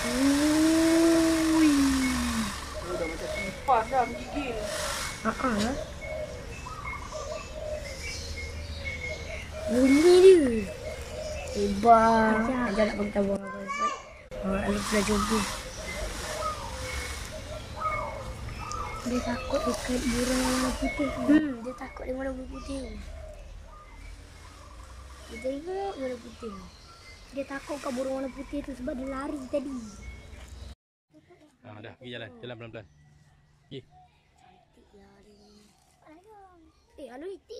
Ui. Oh, dah macam kipas dah menggigil. Haah. Ah, eh. Bunyi dia. Hebat. Jangan nak bagi tahu apa. Oh, aku dah cuba. Dia takut dekat burung putih. Hmm. hmm, dia takut dengan burung putih. Dia tengok burung putih. Dia takut kat burung warna putih tu sebab dia lari tadi. Ha, dah pergi jalan. Jalan pelan-pelan. Pergi. Cantik lah dia. Eh, halo itik.